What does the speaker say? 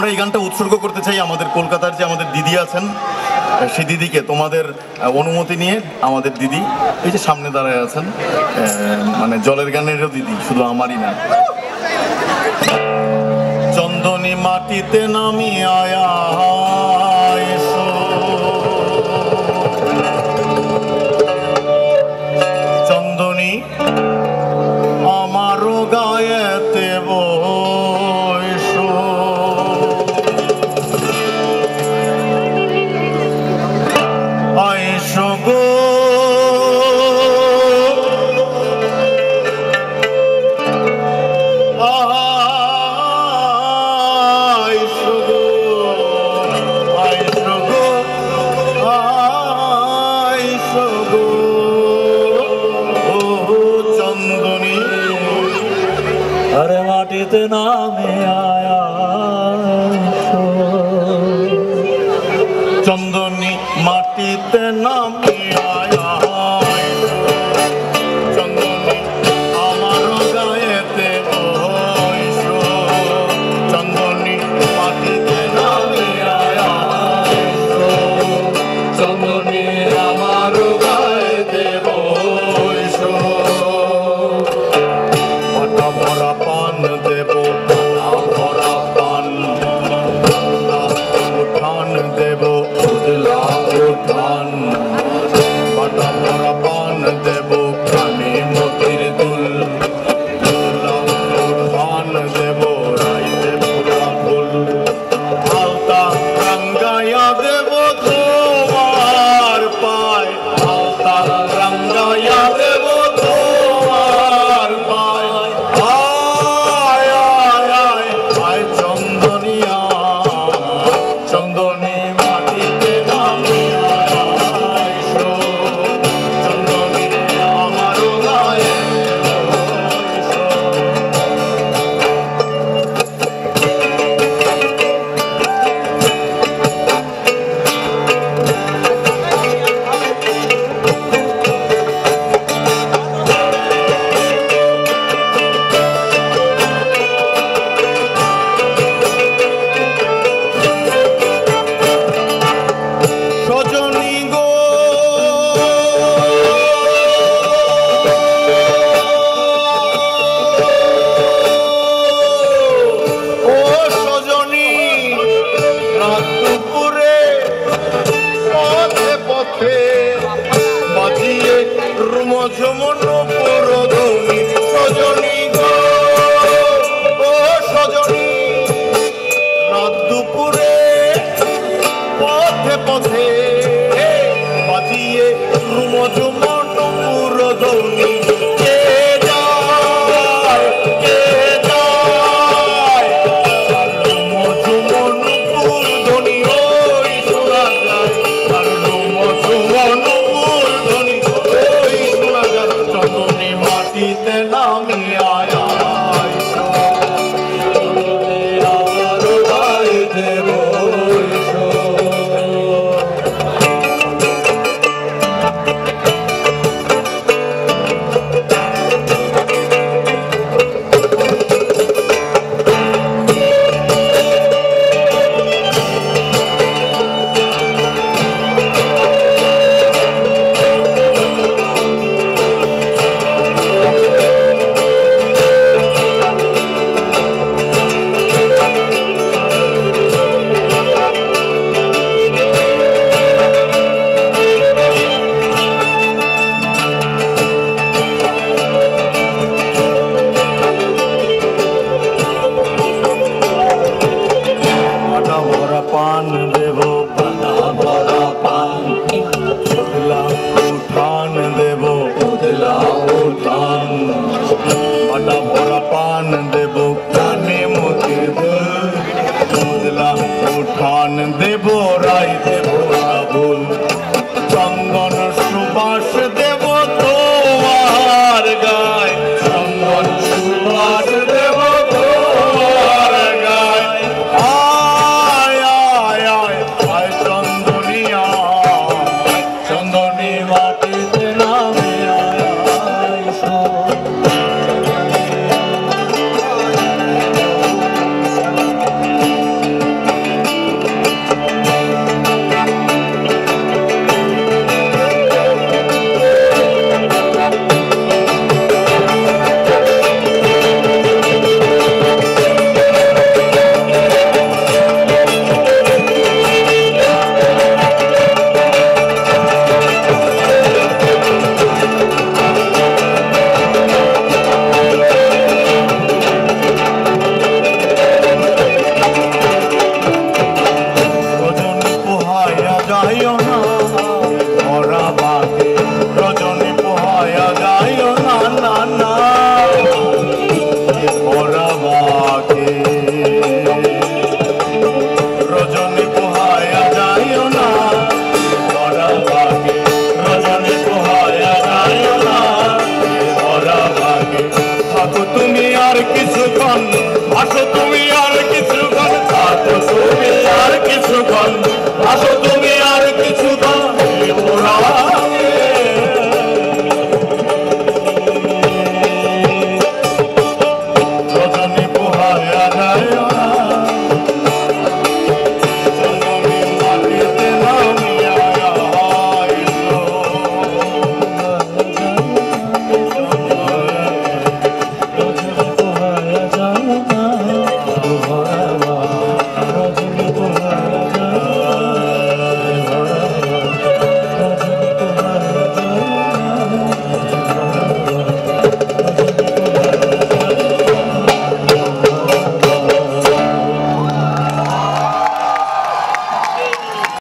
আমরা এই গানটা উৎসর্গ করতে চাই আমাদের কলকাতার যে আমাদের দিদি আছেন সেই দিদিকে, তোমাদের অনুমতি নিয়ে আমাদের দিদি এই যে সামনে দাঁড়ায় আছেন মানে জলের গানেরও দিদি, শুধু আমারই না। চন্দনী মাটিতে নামি আয়া চন্দনী नाम आ one. জীবন অসত